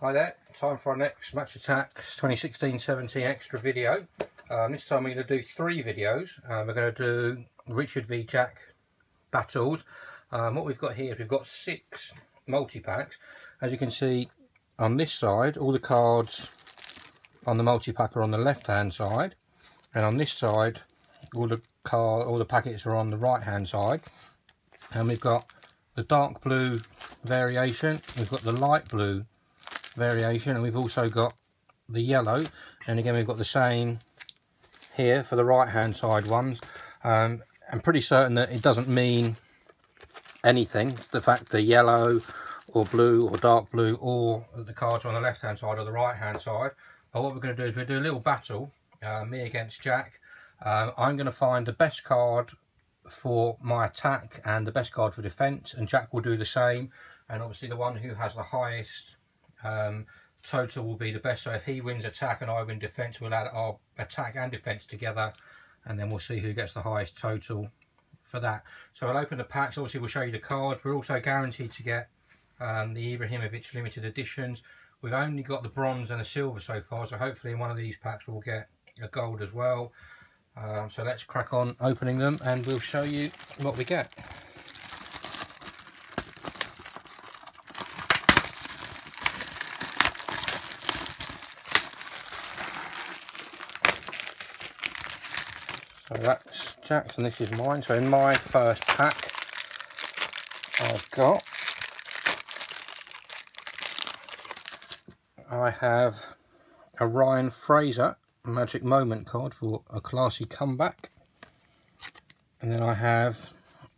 Hi there, time for our next Match Attax 2016-17 extra video. Um, this time we're going to do three videos. Um, we're going to do Richard v Jack battles. Um, what we've got here is we've got six multi-packs. As you can see on this side, all the cards on the multi-pack are on the left hand side. And on this side, all the card, all the packets are on the right hand side. And we've got the dark blue variation, we've got the light blue variation and we've also got the yellow. And again we've got the same here for the right hand side ones. Um, I'm pretty certain that it doesn't mean anything. The fact the yellow or blue or dark blue or the cards are on the left hand side or the right hand side. But what we're going to do is we'll do a little battle uh, me against Jack. Uh, I'm going to find the best card for my attack and the best card for defense and Jack will do the same. And obviously the one who has the highest um, total will be the best. So if he wins attack and I win defence, we'll add our attack and defence together and then we'll see who gets the highest total for that. So I'll open the packs. Obviously, we'll show you the cards. We're also guaranteed to get um, the Ibrahimovic limited editions. We've only got the bronze and the silver so far, so hopefully in one of these packs we'll get a gold as well. Um, so let's crack on opening them and we'll show you what we get. That's Jackson, this is mine. So in my first pack, I've got, I have a Ryan Fraser Magic Moment card for a classy comeback. And then I have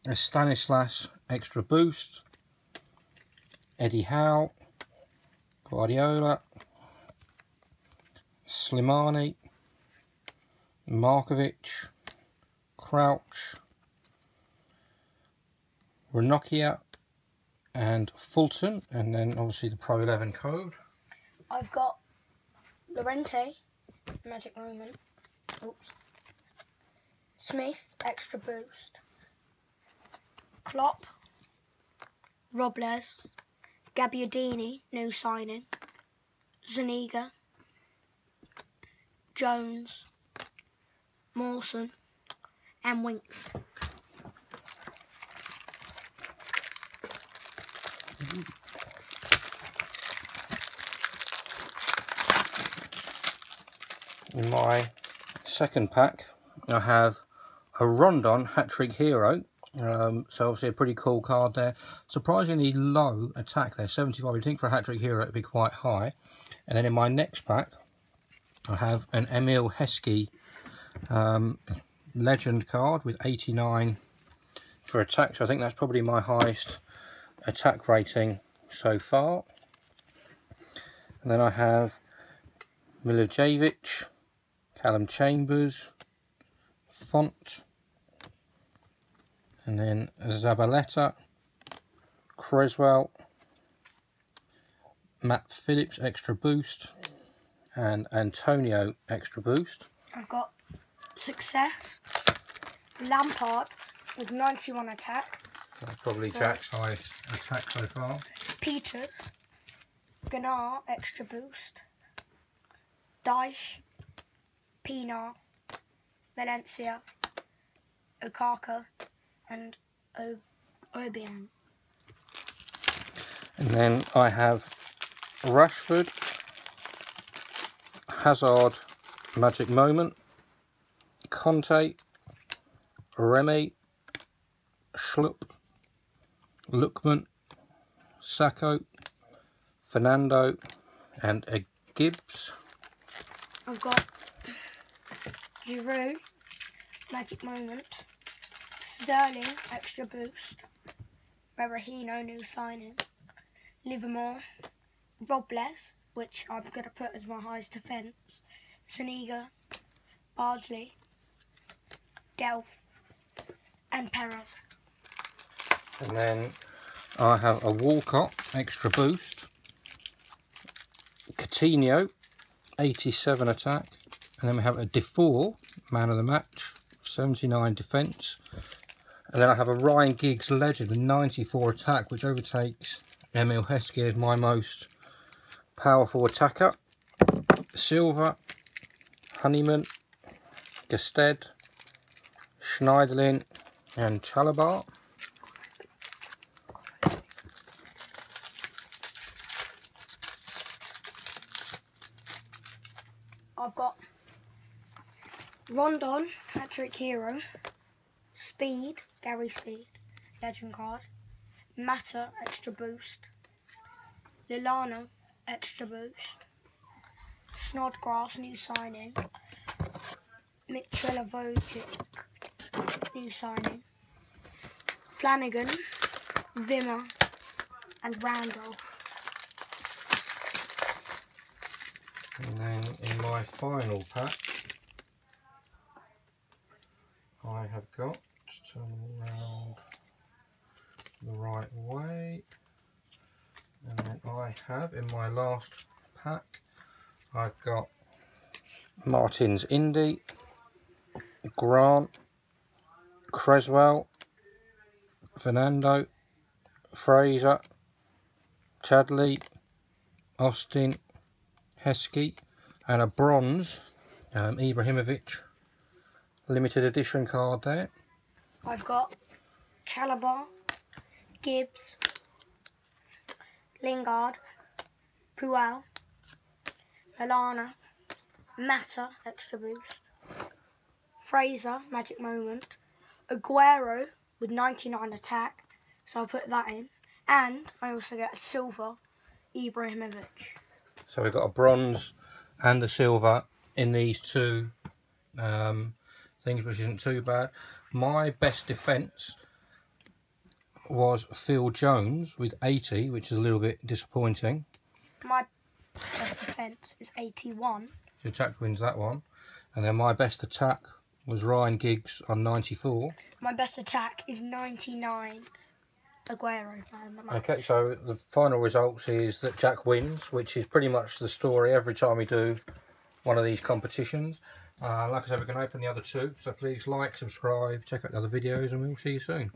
a Stanislas Extra Boost, Eddie Howe, Guardiola, Slimani, Markovic, Crouch, Ranocchia and Fulton and then obviously the Pro 11 code. I've got Llorente, Magic Moment, oops, Smith, Extra Boost, Klopp, Robles, Gabbiadini, new signing, Zuniga, Jones, Mawson, and Winks. In my second pack, I have a Rondon hat-trick hero. Um, so obviously a pretty cool card there. Surprisingly low attack there, 75. You'd think for a hat-trick hero it'd be quite high. And then in my next pack, I have an Emile Heskey um, legend card with 89 for attack. So I think that's probably my highest attack rating so far. And then I have Milivojevic, Callum Chambers, Fonte, and then Zabaleta, Cresswell, Matt Phillips extra boost, and Antonio extra boost. I've got success. Lampard with 91 attack. That's probably Jack's highest attack so far. Peters. Ganar extra boost. Dyche. Pina. Valencia. Okaka. And o Obiang. And then I have Rashford, Hazard, Magic Moment, Conte, Remy, Schlupp, Lookman, Sakho, Fernando, and a Gibbs. I've got Giroud, Magic Moment, Sterling, Extra Boost, Berahino, new signing, Livermore, Robles, which I'm going to put as my highest defence, Zuniga, Bardsley, And Perez. And then I have a Walcott extra boost, Coutinho 87 attack, and then we have a Defour man of the match 79 defence, and then I have a Ryan Giggs legend with 94 attack, which overtakes Emile Heskey as my most Powerful Attacker, Silva, Honeyman, Gestede, Schneiderlin and Chalobah. I've got Rondon, hat-trick hero, Speed, Gary Speed, Legend card, Mata, Extra Boost, Lallana, Extra Boost, Snodgrass, new signing, Milivojevic, new signing, Flanagan, Wimmer, and Randolph. And then in my final pack, I have got, turn them around the right way, and then I have in my last pack, I've got Martins Indi, Grant, Cresswell, Fernando, Fraser, Chadli, Austin, Heskey, and a bronze um, Ibrahimovic limited edition card there. I've got Chalobah, Gibbs, Lingard, Puel, Lallana, Mata, extra boost, Fraser, magic moment, Aguero with 99 attack, so I'll put that in, and I also get a silver Ibrahimovic. So we've got a bronze and a silver in these two um, things, which isn't too bad. My best defence was Phil Jones with 80, which is a little bit disappointing. My best defence is 81. So Jack wins that one. And then my best attack was Ryan Giggs on 94. My best attack is 99. Aguero. Okay, so the final results is that Jack wins, which is pretty much the story every time we do one of these competitions. Uh, like I said, we're going to open the other two, so please like, subscribe, check out the other videos, and we'll see you soon.